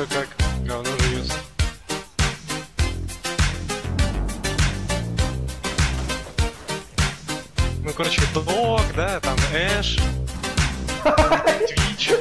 Чё, как? Говно живется. Ну, короче, Дог, да, там Эш, Твич.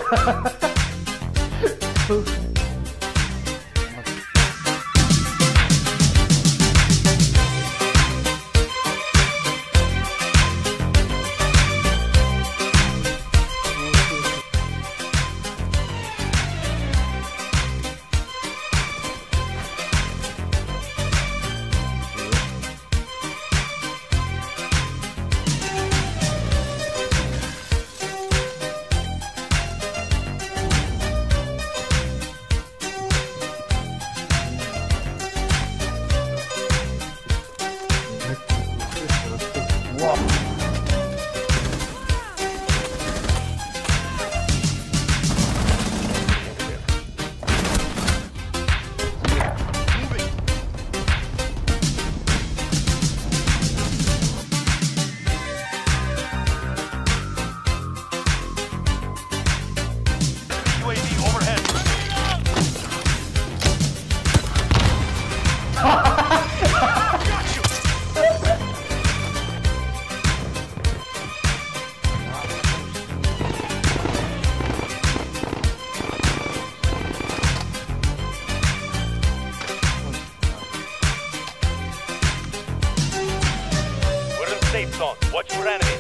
safe zone. Watch for enemies.